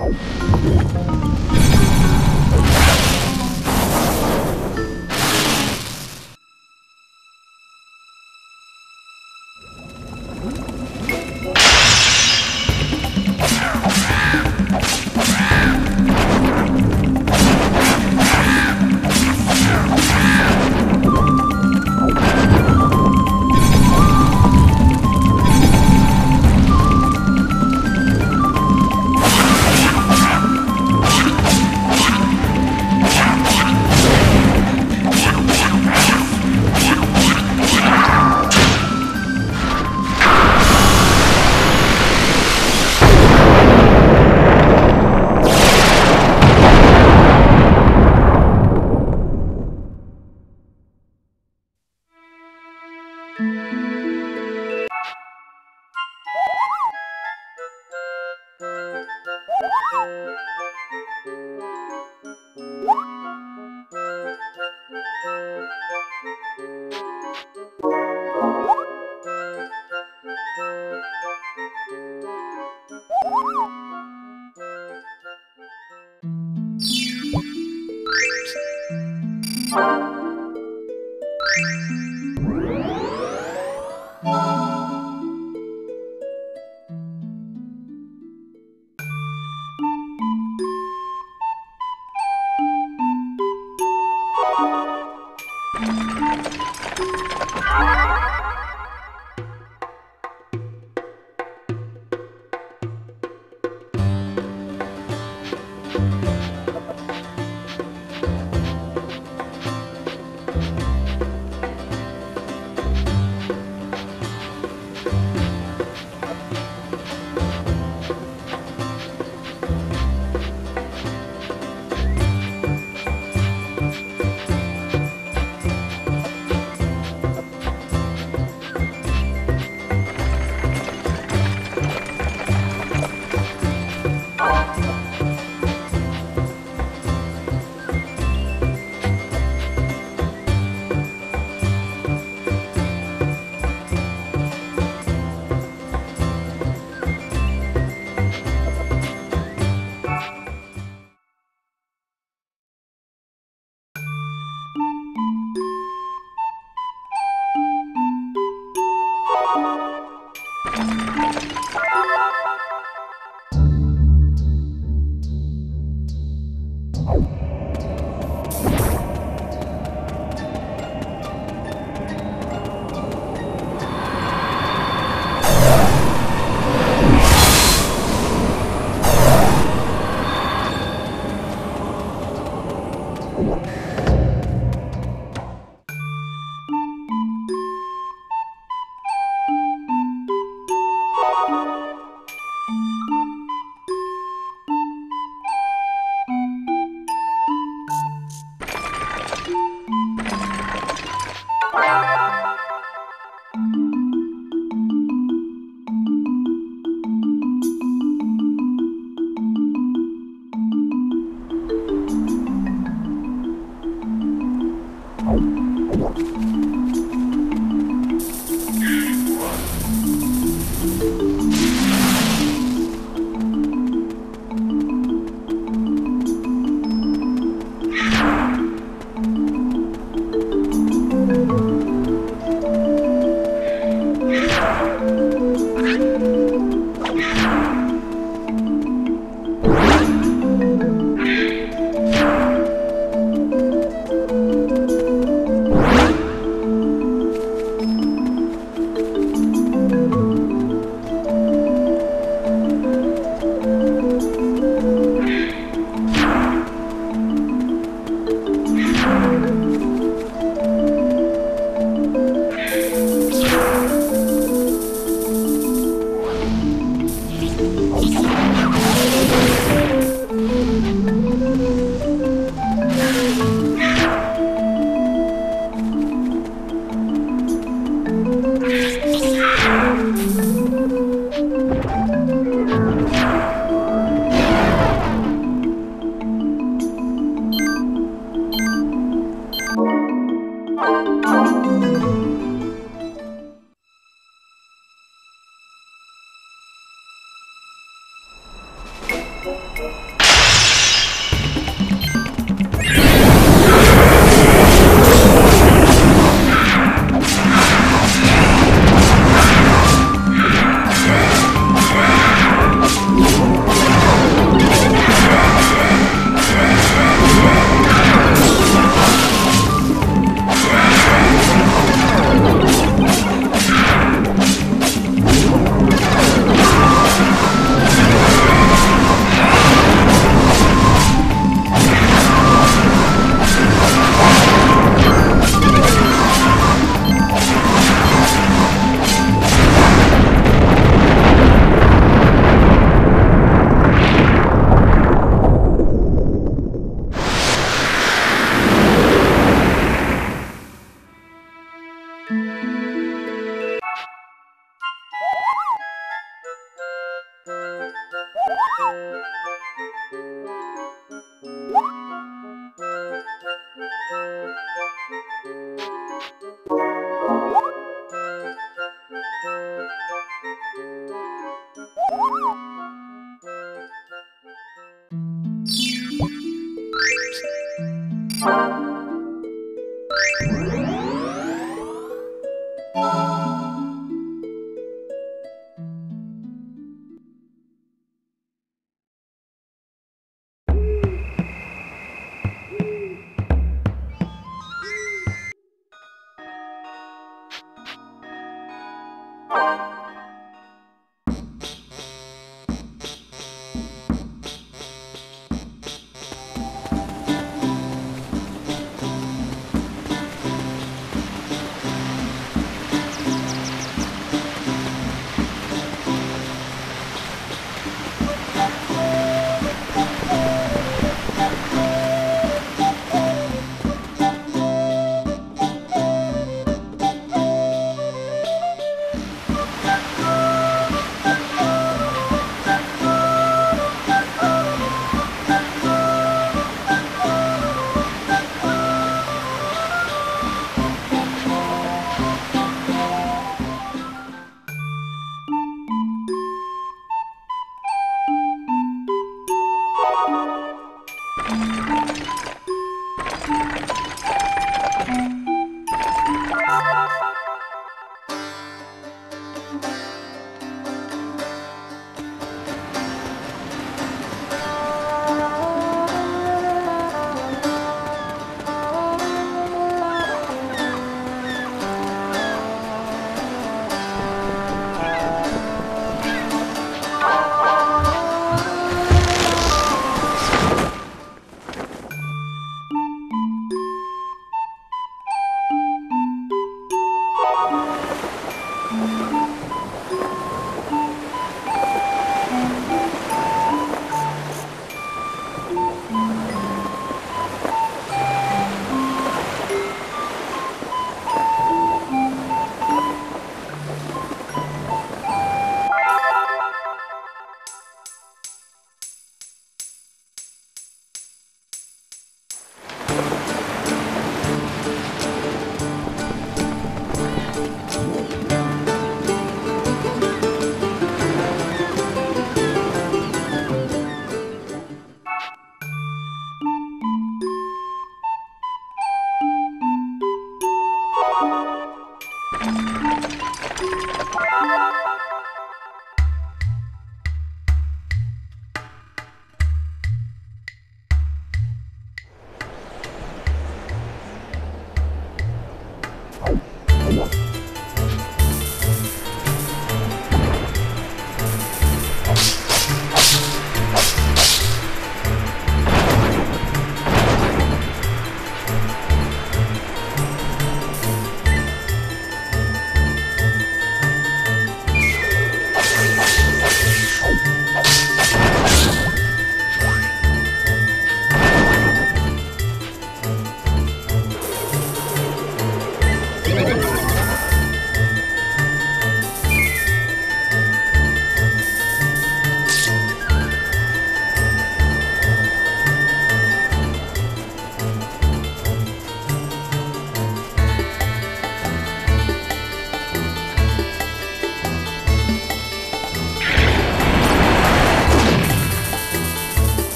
Música you